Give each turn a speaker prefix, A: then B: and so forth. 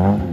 A: Yeah.